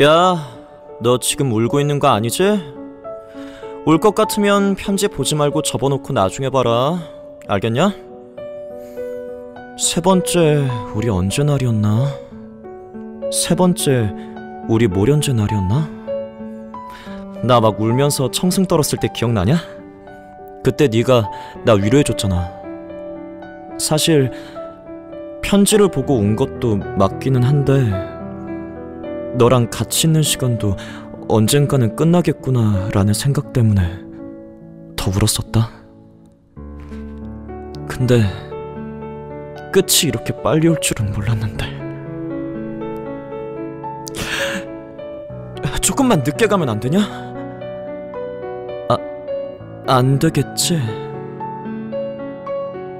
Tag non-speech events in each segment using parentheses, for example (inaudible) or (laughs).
야, 너 지금 울고 있는 거 아니지? 울 것 같으면 편지 보지 말고 접어놓고 나중에 봐라. 알겠냐? 세 번째, 우리 언제 날이었나? 세 번째, 우리 모련제 날이었나? 나 막 울면서 청승 떨었을 때 기억나냐? 그때 네가 나 위로해줬잖아. 사실 편지를 보고 운 것도 맞기는 한데 너랑 같이 있는 시간도 언젠가는 끝나겠구나라는 생각 때문에 더 울었었다. 근데 끝이 이렇게 빨리 올 줄은 몰랐는데. 조금만 늦게 가면 안 되냐? 아, 안 되겠지.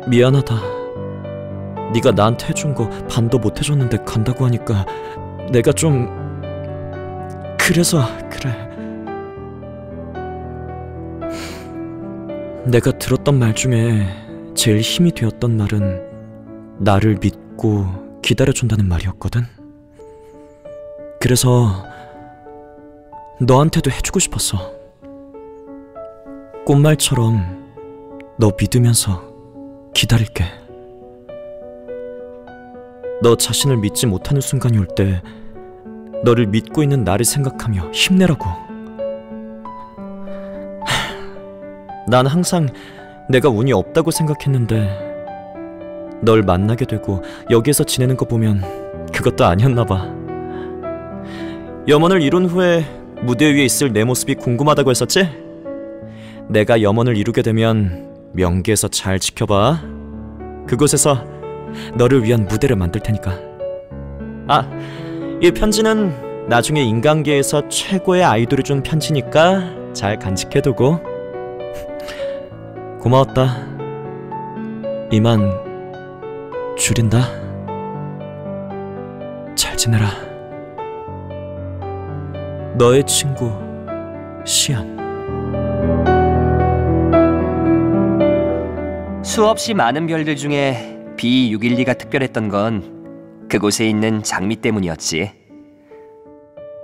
미안하다. 네가 나한테 해준 거 반도 못 해줬는데 간다고 하니까 내가 좀 그래서 그래. 내가 들었던 말 중에 제일 힘이 되었던 말은 나를 믿고 기다려준다는 말이었거든. 그래서 너한테도 해주고 싶었어. 꽃말처럼 너 믿으면서 기다릴게. 너 자신을 믿지 못하는 순간이 올 때 너를 믿고 있는 나를 생각하며 힘내라고. (sighs) 난 항상 내가 운이 없다고 생각했는데 널 만나게 되고 여기에서 지내는 거 보면 그것도 아니었나 봐. 염원을 이룬 후에 무대 위에 있을 내 모습이 궁금하다고 했었지? 내가 염원을 이루게 되면 명계에서 잘 지켜봐. 그곳에서 너를 위한 무대를 만들 테니까. 아, 이 편지는 나중에 인간계에서 최고의 아이돌이 준 편지니까 잘 간직해두고. (laughs) 고마웠다. 이만 줄인다. 잘 지내라. 너의 친구 시안. 수없이 많은 별들 중에 B612가 특별했던 건 그곳에 있는 장미 때문이었지.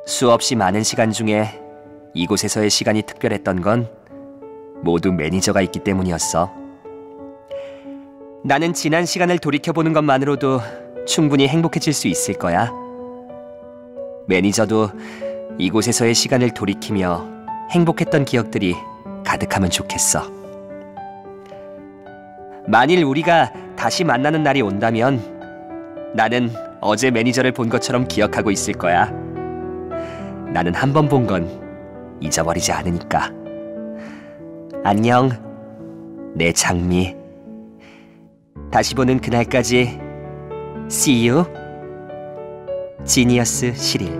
수없이 많은 시간 중에 이곳에서의 시간이 특별했던 건 모두 매니저가 있기 때문이었어. 나는 지난 시간을 돌이켜보는 것만으로도 충분히 행복해질 수 있을 거야. 매니저도 이곳에서의 시간을 돌이키며 행복했던 기억들이 가득하면 좋겠어. 만일 우리가 다시 만나는 날이 온다면 나는 어제 매니저를 본 것처럼 기억하고 있을 거야. 나는 한 번 본 건 잊어버리지 않으니까. 안녕, 내 장미. 다시 보는 그날까지 See you, 지니어스 시릴.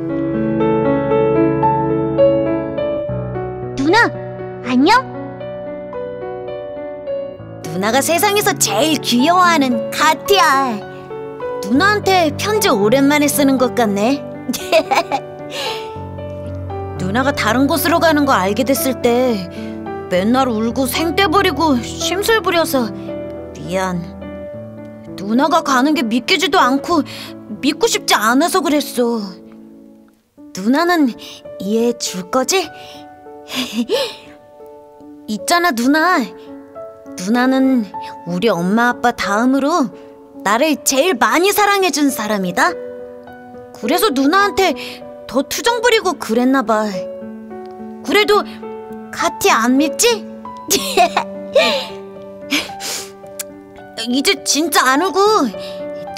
누나, 안녕? 누나가 세상에서 제일 귀여워하는 카티야. 누나한테 편지 오랜만에 쓰는 것 같네. (laughs) 누나가 다른 곳으로 가는 거 알게 됐을 때 맨날 울고 생떼 부리고 심술 부려서 미안. 누나가 가는 게 믿기지도 않고 믿고 싶지 않아서 그랬어. 누나는 이해해 줄 거지? (laughs) 있잖아 누나. 누나는 우리 엄마 아빠 다음으로 나를 제일 많이 사랑해준 사람이다. 그래서 누나한테 더 투정 부리고 그랬나 봐. 그래도 카티 안 믿지? (laughs) 이제 진짜 안 울고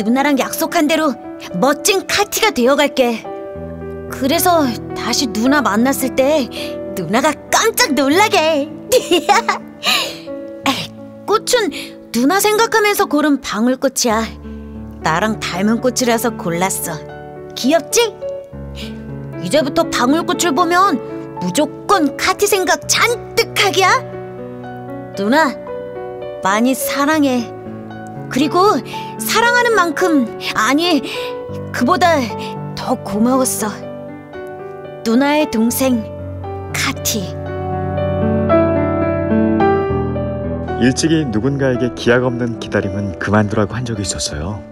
누나랑 약속한 대로 멋진 카티가 되어갈게. 그래서 다시 누나 만났을 때 누나가 깜짝 놀라게. (laughs) 꽃은 누나 생각하면서 고른 방울꽃이야. 나랑 닮은 꽃이라서 골랐어. 귀엽지? 이제부터 방울꽃을 보면 무조건 카티 생각 잔뜩 하기야. 누나, 많이 사랑해. 그리고 사랑하는 만큼, 아니, 그보다 더 고마웠어. 누나의 동생, 카티. 일찍이 누군가에게 기약 없는 기다림은 그만두라고 한 적이 있었어요.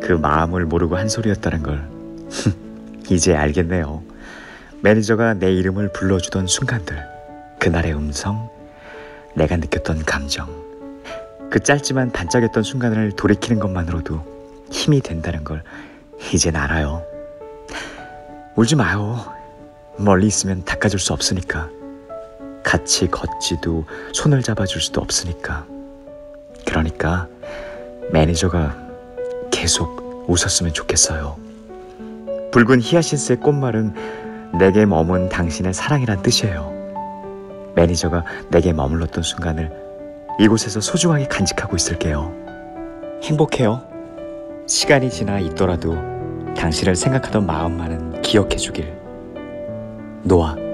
그 마음을 모르고 한 소리였다는 걸 (laughs) 이제 알겠네요. 매니저가 내 이름을 불러주던 순간들, 그날의 음성, 내가 느꼈던 감정, 그 짧지만 반짝였던 순간을 돌이키는 것만으로도 힘이 된다는 걸 이젠 알아요. 울지 마요. 멀리 있으면 닦아줄 수 없으니까. 같이 걷지도 손을 잡아줄 수도 없으니까. 그러니까 매니저가 계속 웃었으면 좋겠어요. 붉은 히아신스의 꽃말은 내게 머문 당신의 사랑이란 뜻이에요. 매니저가 내게 머물렀던 순간을 이곳에서 소중하게 간직하고 있을게요. 행복해요. 시간이 지나 잊더라도 당신을 생각하던 마음만은 기억해 주길. 노아.